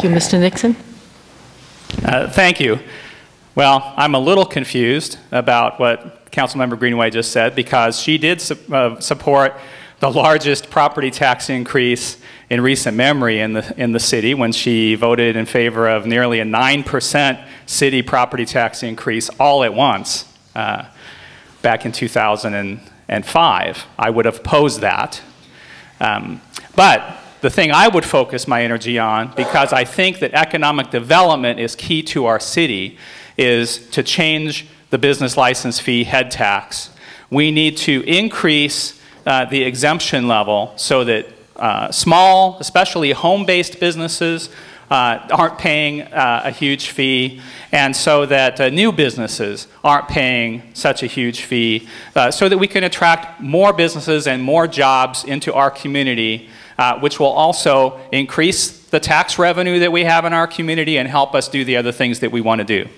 Thank you. Mr. Nixon? Uh, Thank you. Well, I'm a little confused about what Councilmember Greenway just said because she did su- uh, support the largest property tax increase in recent memory in the, in the city when she voted in favor of nearly a 9% city property tax increase all at once uh, back in 2005. I would have opposed that. Um, but the thing I would focus my energy on, because I think that economic development is key to our city, is to change the business license fee head tax. We need to increase uh, the exemption level so that uh, small, especially home-based businesses, aren't paying uh, a huge fee, and so that uh, new businesses aren't paying such a huge fee, uh, so that we can attract more businesses and more jobs into our community, uh, which will also increase the tax revenue that we have in our community and help us do the other things that we want to do.